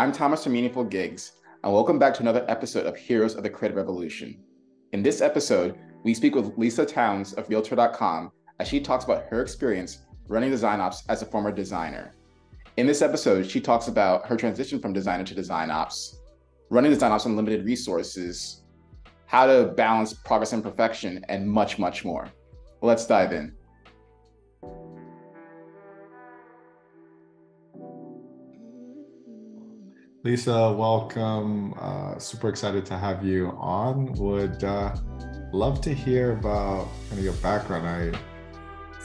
I'm Thomas from Meaningful Gigs, and welcome back to another episode of Heroes of the Creative Revolution. In this episode, we speak with Lisa Towns of Realtor.com as she talks about her experience running design ops as a former designer. In this episode, she talks about her transition from designer to design ops, running design ops on limited resources, how to balance progress and perfection, and much, much more. Let's dive in. Lisa, welcome. Uh, super excited to have you on. Would uh, love to hear about kind of your background. I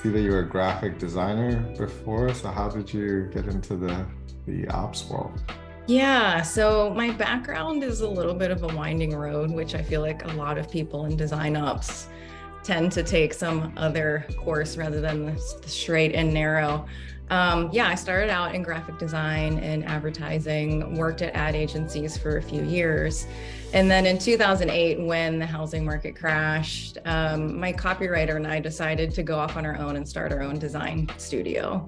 see that you were a graphic designer before. So how did you get into the the ops world? Yeah, so my background is a little bit of a winding road, which I feel like a lot of people in design ops tend to take some other course rather than the straight and narrow. Um, yeah, I started out in graphic design and advertising, worked at ad agencies for a few years. And then in 2008, when the housing market crashed, um, my copywriter and I decided to go off on our own and start our own design studio.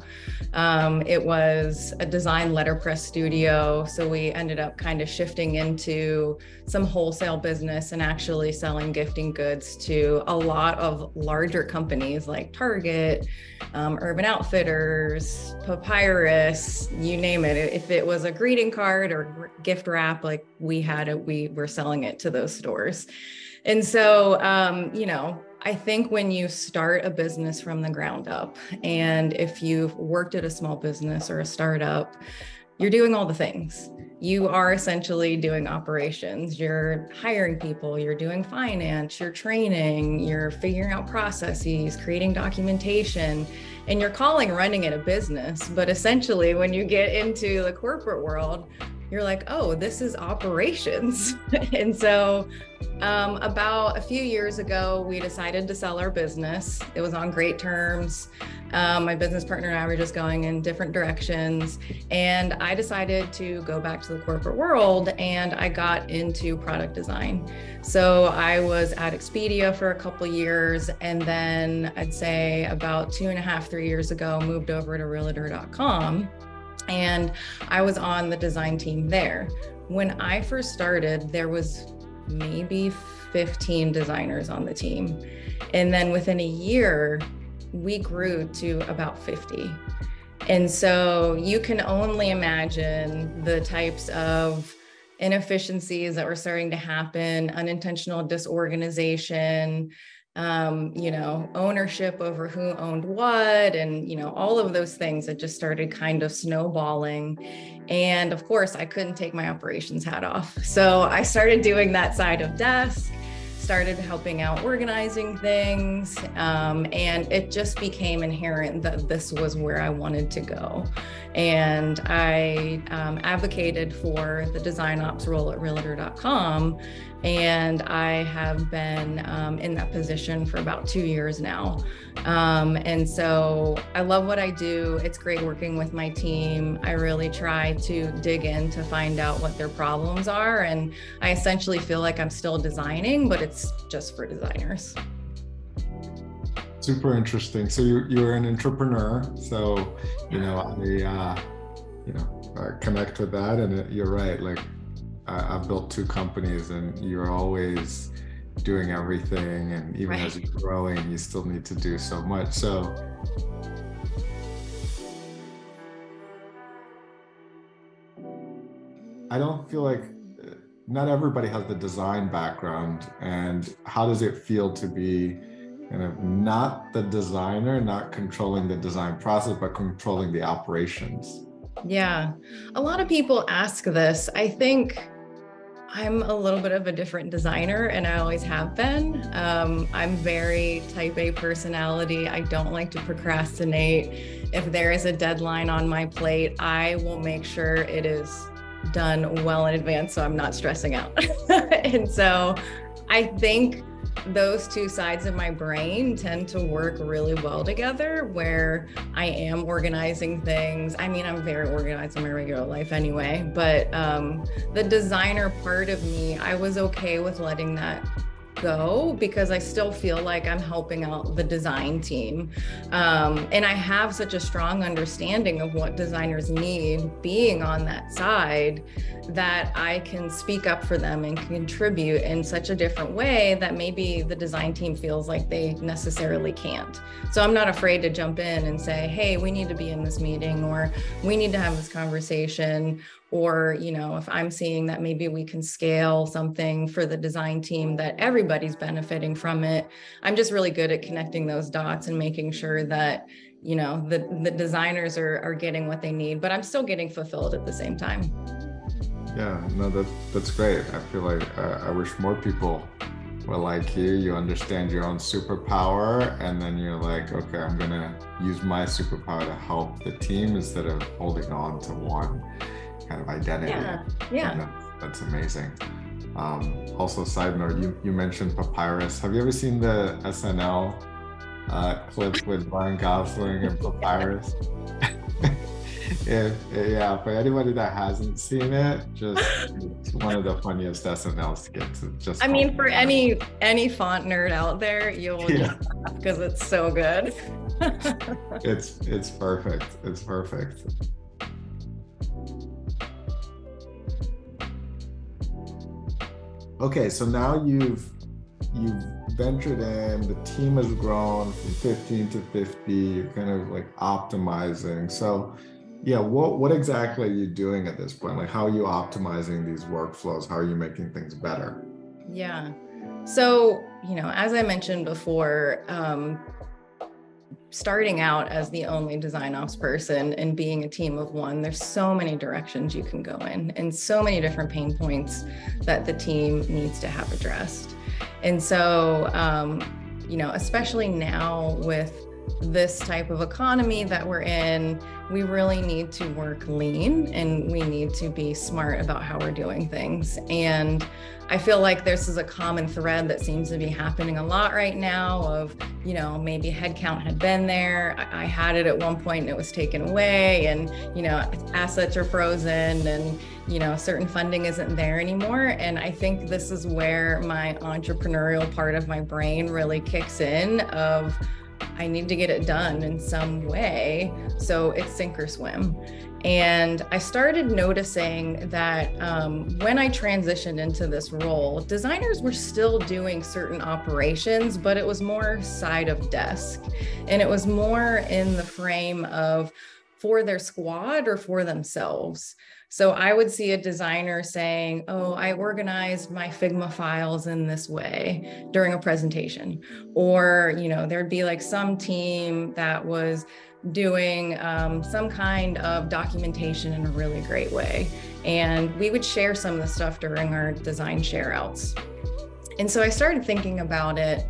Um, it was a design letterpress studio. So we ended up kind of shifting into some wholesale business and actually selling gifting goods to a lot of larger companies like Target, um, Urban Outfitters, Papyrus, you name it. If it was a greeting card or gift wrap, like we had it, we were selling it to those stores. And so, um, you know, I think when you start a business from the ground up, and if you've worked at a small business or a startup, you're doing all the things. You are essentially doing operations. You're hiring people, you're doing finance, you're training, you're figuring out processes, creating documentation, and you're calling running it a business. But essentially, when you get into the corporate world, you're like, oh, this is operations. and so, um, about a few years ago, we decided to sell our business. It was on great terms. Um, my business partner and I were just going in different directions. And I decided to go back to the corporate world and I got into product design. So I was at Expedia for a couple years. And then I'd say about two and a half, three years ago, moved over to realtor.com and I was on the design team there. When I first started, there was maybe 15 designers on the team. And then within a year, we grew to about 50. And so you can only imagine the types of inefficiencies that were starting to happen, unintentional disorganization, um, you know, ownership over who owned what, and, you know, all of those things that just started kind of snowballing. And of course, I couldn't take my operations hat off. So I started doing that side of desk started helping out organizing things. Um, and it just became inherent that this was where I wanted to go. And I um, advocated for the design ops role at realtor.com. And I have been um, in that position for about two years now. Um, and so I love what I do. It's great working with my team. I really try to dig in to find out what their problems are. And I essentially feel like I'm still designing, but it's just for designers. Super interesting. So you, you're an entrepreneur. So, you know, I, uh, you know, uh, connect with that. And you're right. Like I, I've built two companies and you're always, doing everything and even right. as you're growing you still need to do so much. So i don't feel like uh, not everybody has the design background and how does it feel to be kind of not the designer not controlling the design process but controlling the operations? Yeah. A lot of people ask this. I think I'm a little bit of a different designer, and I always have been. Um, I'm very type A personality. I don't like to procrastinate. If there is a deadline on my plate, I will make sure it is done well in advance so I'm not stressing out. and so I think those two sides of my brain tend to work really well together where I am organizing things. I mean, I'm very organized in my regular life anyway, but um, the designer part of me, I was okay with letting that go because I still feel like I'm helping out the design team. Um, and I have such a strong understanding of what designers need being on that side that I can speak up for them and contribute in such a different way that maybe the design team feels like they necessarily can't. So I'm not afraid to jump in and say, hey, we need to be in this meeting or we need to have this conversation or you know if i'm seeing that maybe we can scale something for the design team that everybody's benefiting from it i'm just really good at connecting those dots and making sure that you know the the designers are are getting what they need but i'm still getting fulfilled at the same time. Yeah no that that's great. I feel like uh, i wish more people were like you. You understand your own superpower and then you're like okay i'm gonna use my superpower to help the team instead of holding on to one kind of identity. Yeah. Yeah. That's, that's, amazing. Um, also, side note, you, you mentioned Papyrus. Have you ever seen the SNL uh, clip with Ryan Gosling and Papyrus? if, yeah, for anybody that hasn't seen it, just it's one of the funniest SNL skits. It's just I mean, for any any font nerd out there, you'll yeah. Just laugh because it's so good. it's it's perfect. It's perfect. Okay, so now you've you've ventured in, the team has grown from 15 to 50, you're kind of like optimizing. So yeah, what what exactly are you doing at this point? Like how are you optimizing these workflows? How are you making things better? Yeah. So, you know, as I mentioned before, um, starting out as the only design ops person and being a team of one, there's so many directions you can go in and so many different pain points that the team needs to have addressed. And so, um, you know, especially now with this type of economy that we're in, we really need to work lean and we need to be smart about how we're doing things. And I feel like this is a common thread that seems to be happening a lot right now of, you know, maybe headcount had been there. I, had it at one point and it was taken away and, you know, assets are frozen and, you know, certain funding isn't there anymore. And I think this is where my entrepreneurial part of my brain really kicks in of, I need to get it done in some way. So it's sink or swim. And I started noticing that um, when I transitioned into this role, designers were still doing certain operations, but it was more side of desk. And it was more in the frame of for their squad or for themselves. So I would see a designer saying, Oh, I organized my Figma files in this way during a presentation. Or, you know, there'd be like some team that was doing um, some kind of documentation in a really great way. And we would share some of the stuff during our design share outs. And so I started thinking about it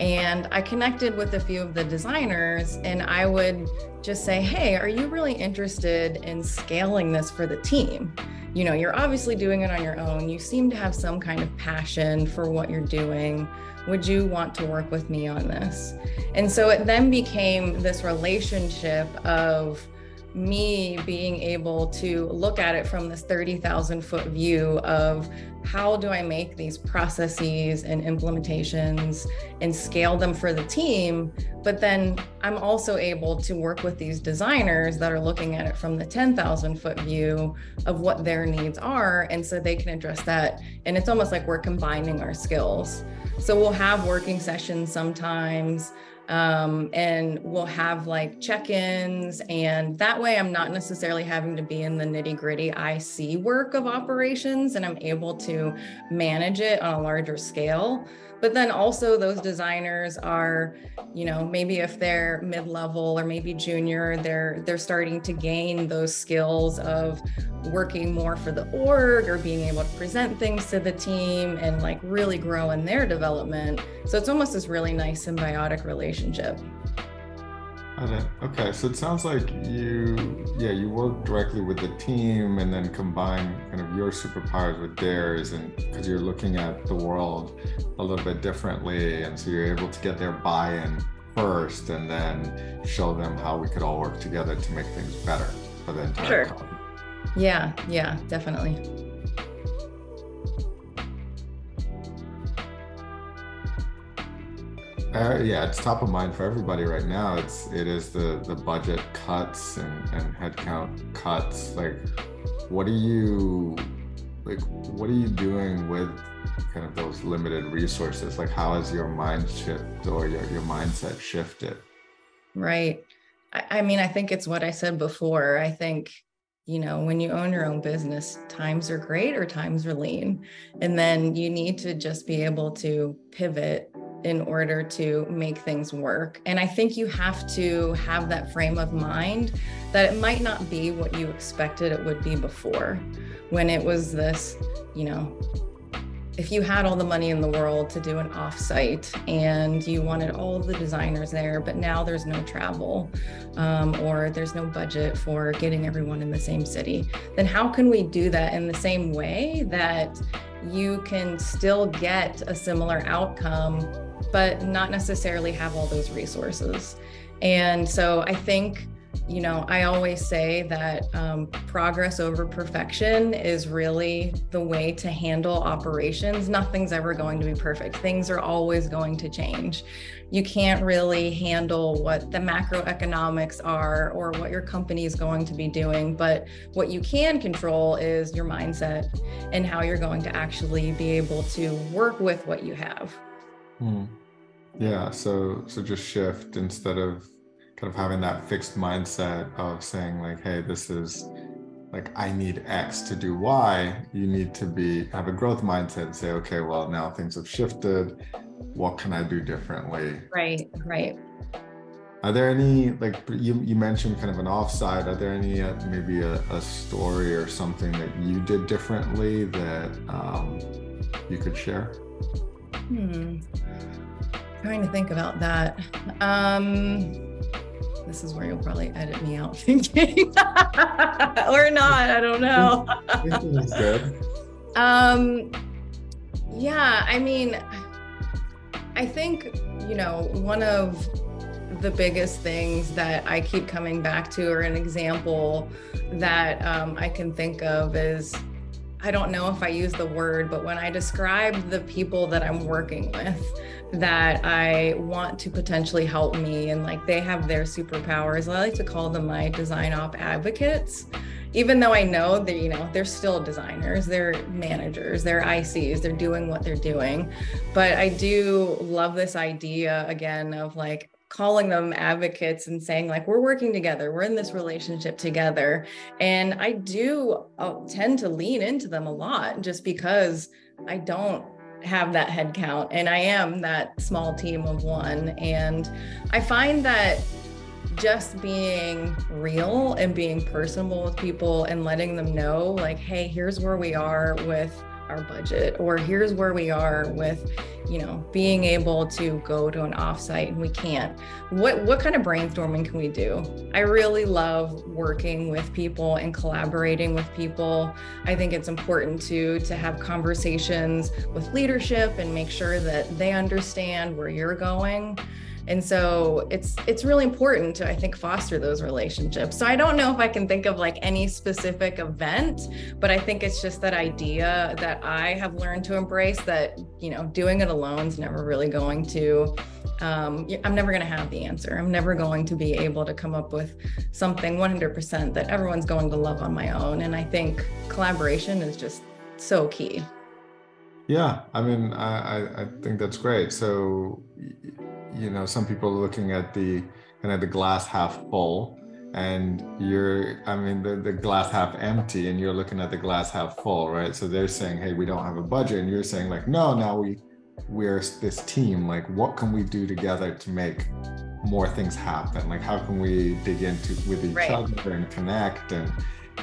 and I connected with a few of the designers, and I would just say, Hey, are you really interested in scaling this for the team? You know, you're obviously doing it on your own. You seem to have some kind of passion for what you're doing. Would you want to work with me on this? And so it then became this relationship of, me being able to look at it from this 30,000 foot view of how do I make these processes and implementations and scale them for the team? But then I'm also able to work with these designers that are looking at it from the 10,000 foot view of what their needs are. And so they can address that. And it's almost like we're combining our skills. So we'll have working sessions sometimes um, and we'll have like check-ins and that way i'm not necessarily having to be in the nitty-gritty ic work of operations and i'm able to manage it on a larger scale but then also those designers are you know maybe if they're mid-level or maybe junior they're they're starting to gain those skills of working more for the org or being able to present things to the team and like really grow in their development. So it's almost this really nice symbiotic relationship Okay, so it sounds like you, yeah, you work directly with the team and then combine kind of your superpowers with theirs, and because you're looking at the world a little bit differently, and so you're able to get their buy-in first, and then show them how we could all work together to make things better for the entire sure. company. Yeah, yeah, definitely. Uh, yeah, it's top of mind for everybody right now. It's it is the the budget cuts and and headcount cuts. Like, what are you like? What are you doing with kind of those limited resources? Like, how has your mind shift or your your mindset shifted? Right. I, I mean, I think it's what I said before. I think you know, when you own your own business, times are great or times are lean. And then you need to just be able to pivot in order to make things work. And I think you have to have that frame of mind that it might not be what you expected it would be before when it was this, you know, if you had all the money in the world to do an offsite and you wanted all the designers there, but now there's no travel um, or there's no budget for getting everyone in the same city, then how can we do that in the same way that you can still get a similar outcome, but not necessarily have all those resources? And so I think you know, I always say that um, progress over perfection is really the way to handle operations. Nothing's ever going to be perfect, things are always going to change. You can't really handle what the macroeconomics are or what your company is going to be doing, but what you can control is your mindset and how you're going to actually be able to work with what you have. Hmm. Yeah, so so just shift instead of kind of having that fixed mindset of saying like hey this is like i need x to do y you need to be have a growth mindset and say okay well now things have shifted what can i do differently right right are there any like you, you mentioned kind of an offsite? are there any uh, maybe a, a, story or something that you did differently that um, you could share hmm. Trying to think about that. Um this is where you'll probably edit me out thinking or not i don't know. Um yeah i mean i think you know one of the biggest things that i keep coming back to or an example that um, i can think of is I don't know if I use the word, but when I describe the people that I'm working with, that I want to potentially help me and like they have their superpowers. I like to call them my design op advocates. Even though I know that, you know, they're still designers, they're managers, they're ICs, they're doing what they're doing. But I do love this idea again of like, calling them advocates and saying like we're working together. We're in this relationship together. And i do I'll tend to lean into them a lot just because i don't have that head count and I am that small team of one. And I find that just being real and being personable with people and letting them know like hey here's where we are with our budget or here's where we are with you know being able to go to an offsite and we can't. What what kind of brainstorming can we do? I really love working with people and collaborating with people. I think it's important to to have conversations with leadership and make sure that they understand where you're going and so it's it's really important to i think foster those relationships. So i don't know if i can think of like any specific event but i think it's just that idea that i have learned to embrace that you know doing it alone is never really going to um, i'm never going to have the answer. I'm never going to be able to come up with something 100% that everyone's going to love on my own. And i think collaboration is just so key. Yeah i mean i i think that's great. So you know some people are looking at the kind of the glass half full and you're i mean the, the glass half empty and you're looking at the glass half full right? So they're saying hey we don't have a budget. And you're saying like no now we we're this team. Like what can we do together to make more things happen? Like how can we dig into with each right. other and connect? And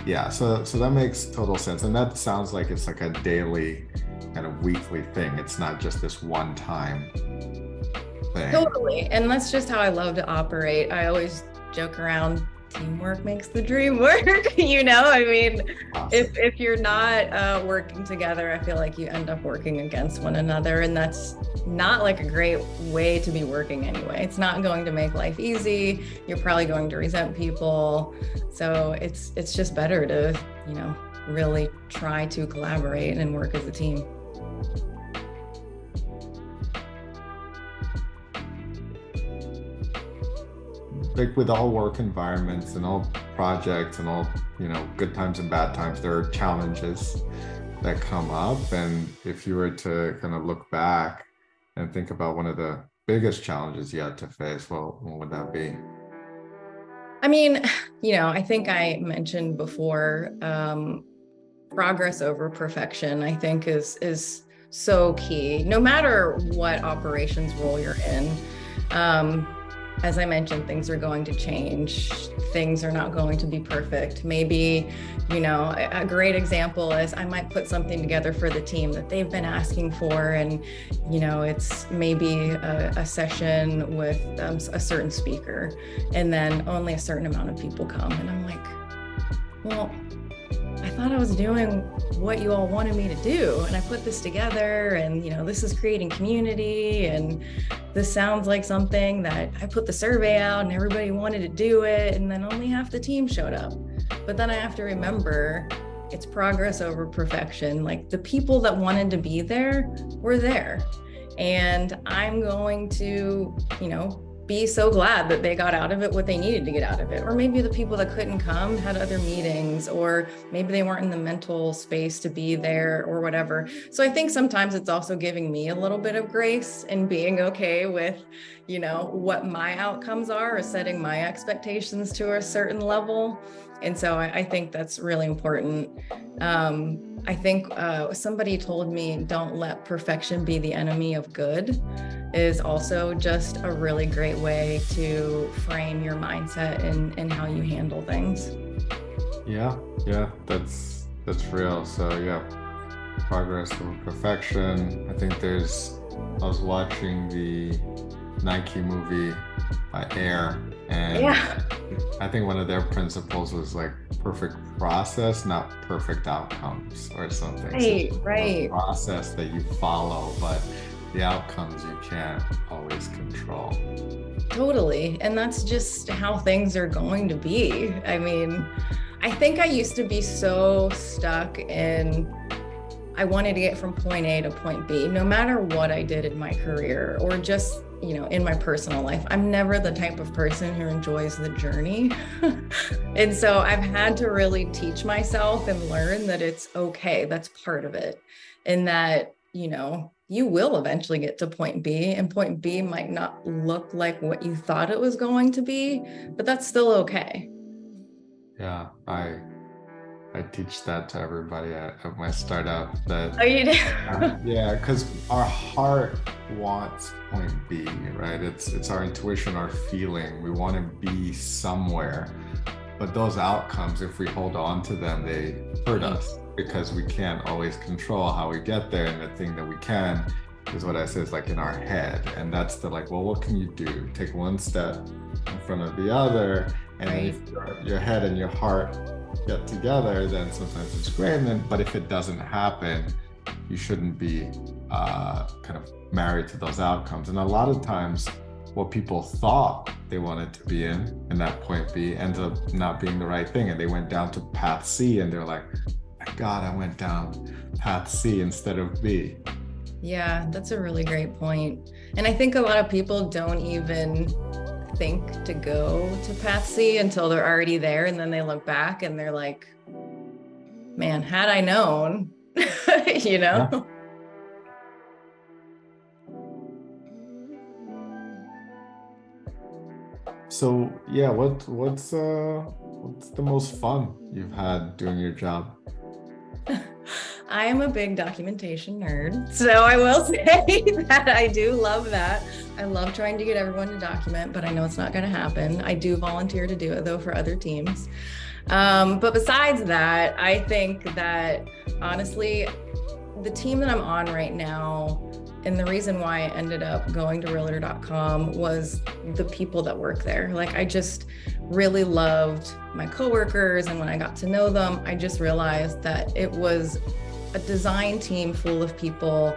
yeah so so that makes total sense. And that sounds like it's like a daily kind of weekly thing. It's not just this one time thing. Totally. And that's just how I love to operate. I always joke around teamwork makes the dream work you know i mean awesome. if if you're not uh, working together i feel like you end up working against one another and that's not like a great way to be working anyway it's not going to make life easy you're probably going to resent people so it's it's just better to you know really try to collaborate and work as a team like with all work environments and all projects and all you know good times and bad times there are challenges that come up. And if you were to kind of look back and think about one of the biggest challenges you had to face well what would that be? I mean you know i think i mentioned before um, progress over perfection i think is is so key. No matter what operations role you're in um, as I mentioned, things are going to change. Things are not going to be perfect. Maybe, you know, a great example is I might put something together for the team that they've been asking for. And, you know, it's maybe a, a session with um, a certain speaker, and then only a certain amount of people come. And I'm like, well, thought I was doing what you all wanted me to do. And I put this together, and, you know, this is creating community. And this sounds like something that I put the survey out and everybody wanted to do it. And then only half the team showed up. But then I have to remember it's progress over perfection. Like the people that wanted to be there were there. And I'm going to, you know, be so glad that they got out of it what they needed to get out of it. Or maybe the people that couldn't come had other meetings, or maybe they weren't in the mental space to be there or whatever. So I think sometimes it's also giving me a little bit of grace and being okay with, you know, what my outcomes are or setting my expectations to a certain level. And so I, I think that's really important. Um, I think uh, somebody told me, don't let perfection be the enemy of good is also just a really great way to frame your mindset and, and how you handle things. Yeah, yeah, that's that's real. So yeah, progress over perfection. I think there's I was watching the Nike movie uh, Air and yeah. I think one of their principles was like perfect process, not perfect outcomes or something. Right, so right. process that you follow, but the outcomes you can't always control. Totally. And that's just how things are going to be. I mean, I think I used to be so stuck in I wanted to get from point A to point B, no matter what I did in my career or just, you know, in my personal life. I'm never the type of person who enjoys the journey. and so I've had to really teach myself and learn that it's okay. That's part of it. And that, you know, you will eventually get to point B, and point B might not look like what you thought it was going to be, but that's still okay. Yeah, I I teach that to everybody at, at my startup. That oh, you do? yeah, because our heart wants point B, right? It's it's our intuition, our feeling. We want to be somewhere, but those outcomes, if we hold on to them, they hurt us because we can't always control how we get there. And the thing that we can is what I say is like in our head. And that's the like, well, what can you do? Take one step in front of the other. And right. if your, your head and your heart get together, then sometimes it's great. And then, but if it doesn't happen, you shouldn't be uh, kind of married to those outcomes. And a lot of times, what people thought they wanted to be in, and that point B ends up not being the right thing. And they went down to path C and they're like, God, I went down path C instead of B. Yeah, that's a really great point. And I think a lot of people don't even think to go to path C until they're already there. And then they look back and they're like, man, had I known, you know? Yeah. So yeah, what what's uh what's the most fun you've had doing your job? I am a big documentation nerd. So I will say that I do love that. I love trying to get everyone to document, but I know it's not going to happen. I do volunteer to do it though for other teams. Um, but besides that, I think that honestly, the team that I'm on right now, and the reason why I ended up going to realtor.com was the people that work there. Like, I just really loved my coworkers. And when I got to know them, I just realized that it was a design team full of people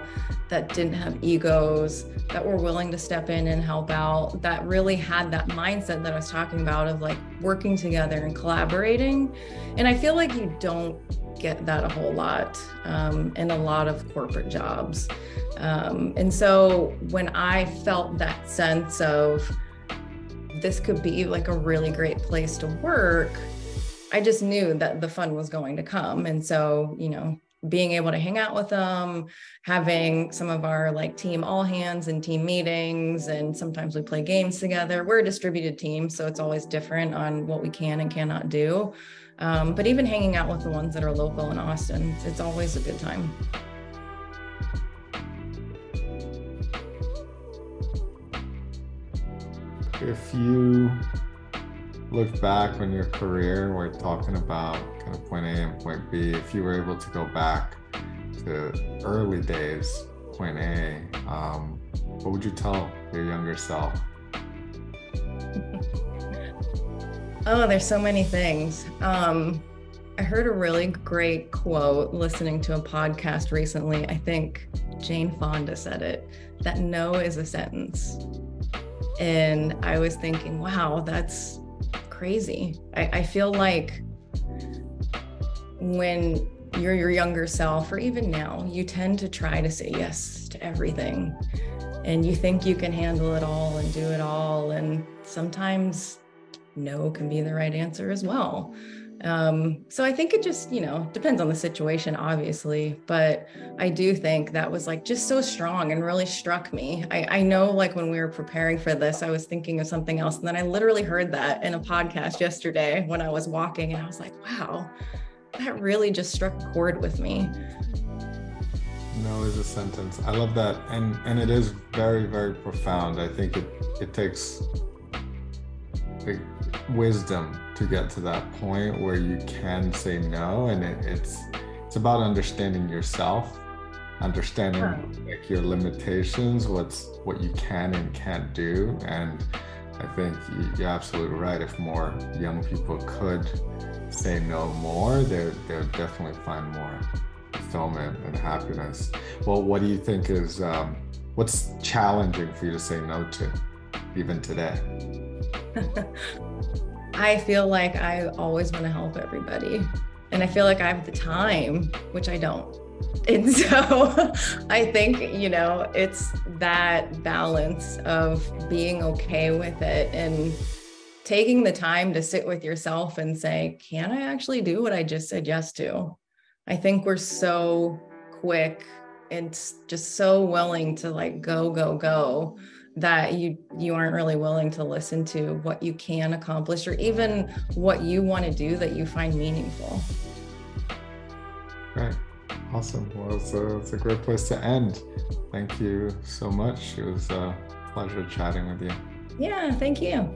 that didn't have egos, that were willing to step in and help out, that really had that mindset that I was talking about of like working together and collaborating. And I feel like you don't get that a whole lot um, in a lot of corporate jobs. Um, and so when I felt that sense of this could be like a really great place to work, I just knew that the fun was going to come. And so, you know, being able to hang out with them, having some of our like team all hands and team meetings, and sometimes we play games together. We're a distributed team, so it's always different on what we can and cannot do. Um, but even hanging out with the ones that are local in Austin, it's always a good time. If you look back on your career, we're talking about kind of point A and point B. If you were able to go back to early days, point A, um, what would you tell your younger self? oh, there's so many things. Um, I heard a really great quote listening to a podcast recently. I think Jane Fonda said it that no is a sentence. And I was thinking, wow, that's crazy. I, I feel like when you're your younger self, or even now, you tend to try to say yes to everything. And you think you can handle it all and do it all. And sometimes no can be the right answer as well. Um, so I think it just, you know, depends on the situation, obviously, but I do think that was like just so strong and really struck me. I, I know, like, when we were preparing for this, I was thinking of something else. And then I literally heard that in a podcast yesterday when I was walking, and I was like, wow, that really just struck a chord with me. No is a sentence. I love that. And and it is very, very profound. I think it it takes wisdom to get to that point where you can say no and it, it's it's about understanding yourself understanding like your limitations what's what you can and can't do and i think you're absolutely right. If more young people could say no more they they would definitely find more fulfillment and happiness. Well what do you think is um, what's challenging for you to say no to even today I feel like I always want to help everybody. And I feel like I have the time, which I don't. And so I think, you know, it's that balance of being okay with it and taking the time to sit with yourself and say, can I actually do what I just said yes to? I think we're so quick and just so willing to like go, go, go that you you aren't really willing to listen to what you can accomplish or even what you want to do that you find meaningful. Right. Awesome. Well it's a, it's a great place to end. Thank you so much. It was a pleasure chatting with you. Yeah thank you